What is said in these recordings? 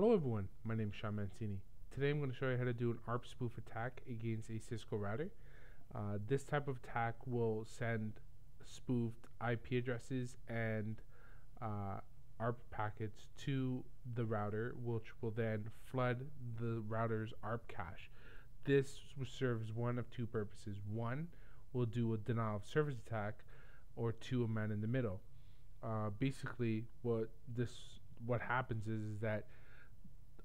Hello everyone, my name is Sean Mancini. Today I'm going to show you how to do an ARP spoof attack against a Cisco router. Uh, this type of attack will send spoofed IP addresses and uh, ARP packets to the router, which will then flood the router's ARP cache. This serves one of two purposes. One, will do a denial of service attack, or two, a man in the middle. Uh, basically, what this what happens is, is that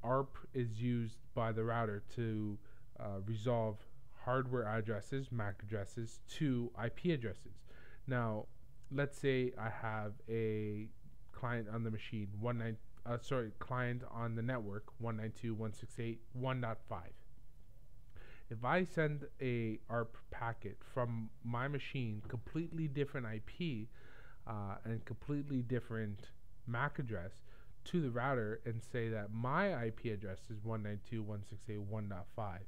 ARP is used by the router to uh, resolve hardware addresses, MAC addresses, to IP addresses. Now, let's say I have a client on the machine, one nine, uh, sorry, client on the network, 192.168.1.5. If I send a ARP packet from my machine, completely different IP uh, and completely different MAC address, to the router and say that my IP address is 192.168.1.5.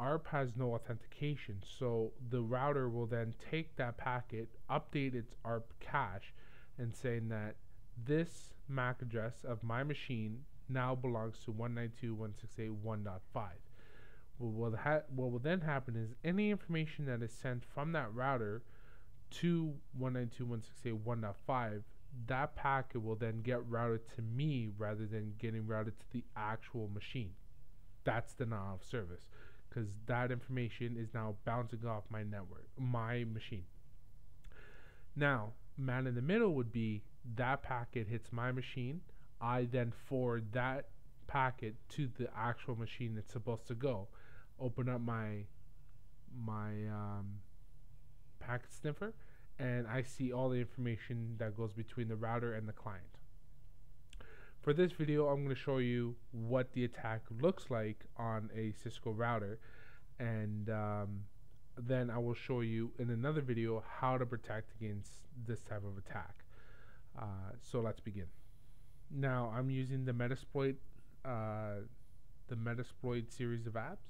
ARP has no authentication, so the router will then take that packet, update its ARP cache, and saying that this MAC address of my machine now belongs to 192.168.1.5. What will, what will then happen is any information that is sent from that router to 192.168.1.5 that packet will then get routed to me rather than getting routed to the actual machine. That's the denial of service because that information is now bouncing off my network, my machine. Now, man in the middle would be that packet hits my machine. I then forward that packet to the actual machine it's supposed to go. Open up my my um, packet sniffer and I see all the information that goes between the router and the client. For this video, I'm going to show you what the attack looks like on a Cisco router, and um, then I will show you in another video how to protect against this type of attack. Uh, so let's begin. Now I'm using the Metasploit, uh, the Metasploit series of apps.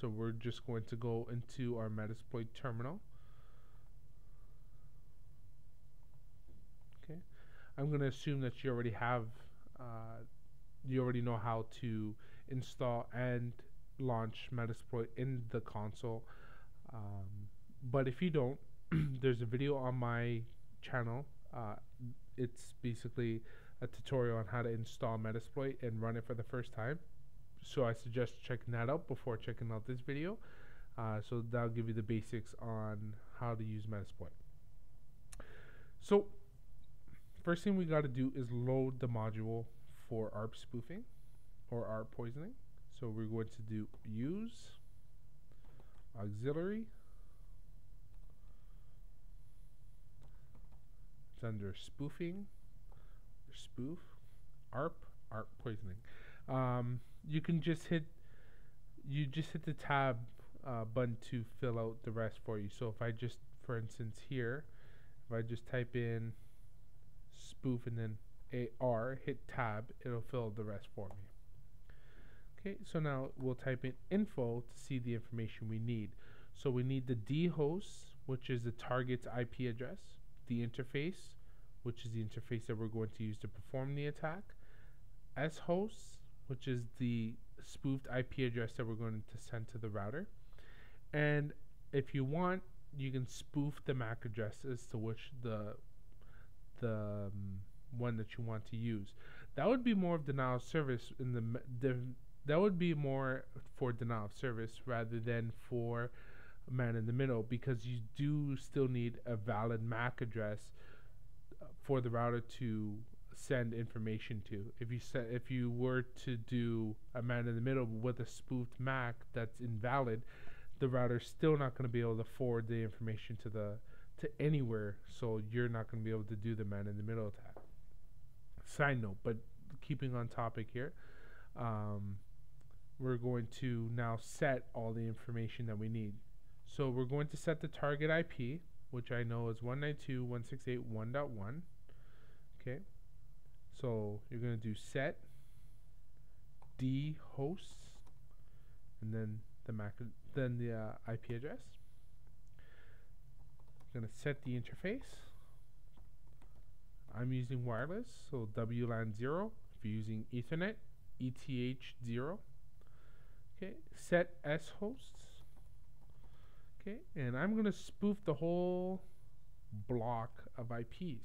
So we're just going to go into our Metasploit terminal. I'm going to assume that you already have, uh, you already know how to install and launch Metasploit in the console. Um, but if you don't, there's a video on my channel. Uh, it's basically a tutorial on how to install Metasploit and run it for the first time. So I suggest checking that out before checking out this video. Uh, so that'll give you the basics on how to use Metasploit. So first thing we got to do is load the module for ARP spoofing or ARP poisoning. So we're going to do use auxiliary. It's under spoofing spoof ARP ARP poisoning. Um, you can just hit you just hit the tab uh, button to fill out the rest for you. So if I just, for instance, here, if I just type in spoof and then AR, hit tab, it'll fill the rest for me. Okay, so now we'll type in info to see the information we need. So we need the D host, which is the target's IP address, the interface, which is the interface that we're going to use to perform the attack, S host, which is the spoofed IP address that we're going to send to the router, and if you want, you can spoof the MAC addresses to which the the um, one that you want to use. That would be more of denial of service in the, the that would be more for denial of service rather than for a man in the middle because you do still need a valid MAC address uh, for the router to send information to. If you if you were to do a man in the middle with a spoofed MAC that's invalid, the router's still not going to be able to forward the information to the to anywhere, so you're not going to be able to do the man in the middle attack. Side note, but keeping on topic here, um, we're going to now set all the information that we need. So we're going to set the target IP, which I know is 192.168.1.1. Okay, so you're going to do set d hosts, and then the MAC, then the uh, IP address going to set the interface. I'm using wireless, so WLAN 0. If you're using Ethernet, ETH0. Okay, set S hosts. Okay, and I'm going to spoof the whole block of IPs.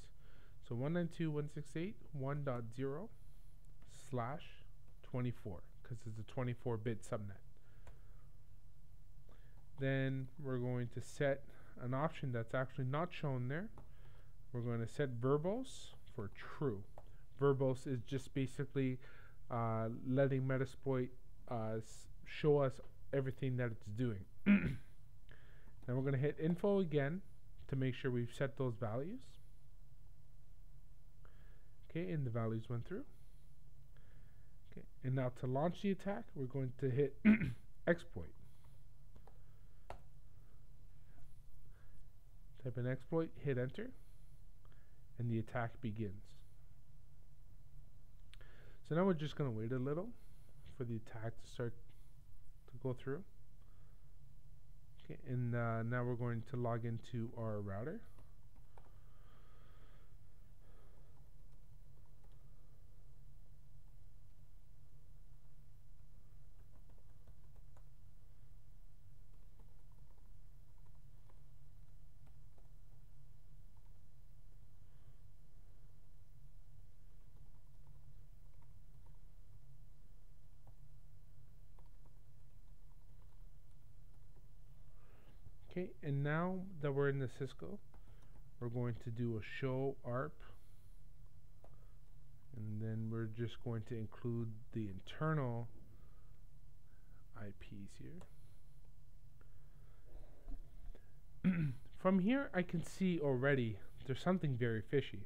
So 192.168.1.0 slash 24 because it's a 24 bit subnet. Then we're going to set an option that's actually not shown there. We're going to set verbose for true. Verbose is just basically uh, letting Metasploit uh, show us everything that it's doing. then we're going to hit info again to make sure we've set those values. Okay, and the values went through. Okay, and now to launch the attack, we're going to hit exploit. Type in exploit, hit enter, and the attack begins. So now we're just going to wait a little for the attack to start to go through. Okay, and uh, now we're going to log into our router. Okay, and now that we're in the Cisco, we're going to do a show ARP. And then we're just going to include the internal IPs here. From here, I can see already there's something very fishy.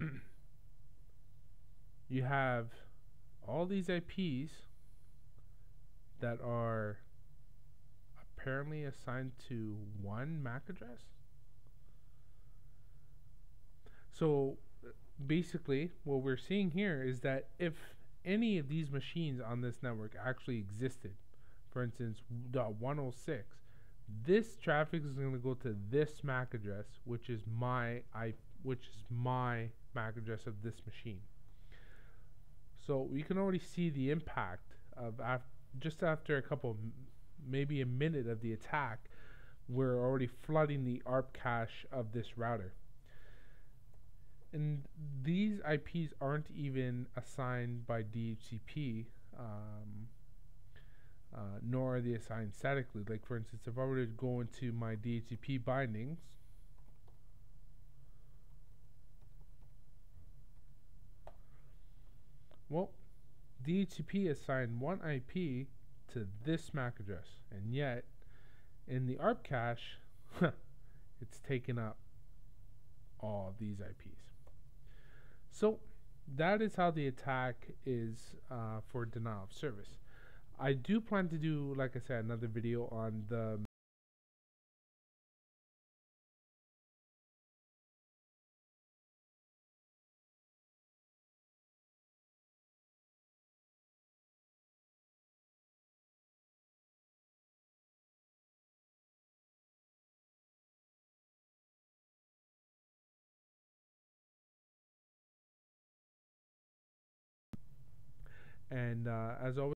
you have all these IPs that are apparently assigned to one MAC address. So basically, what we're seeing here is that if any of these machines on this network actually existed, for instance, dot 106, this traffic is going to go to this MAC address, which is my I, which is my MAC address of this machine. So we can already see the impact of af just after a couple maybe a minute of the attack, we're already flooding the ARP cache of this router. And these IPs aren't even assigned by DHCP, um, uh, nor are they assigned statically. Like, for instance, if I were to go into my DHCP bindings, well, DHCP assigned one IP to this MAC address. And yet, in the ARP cache, it's taken up all these IPs. So that is how the attack is uh, for denial of service. I do plan to do, like I said, another video on the And uh, as always,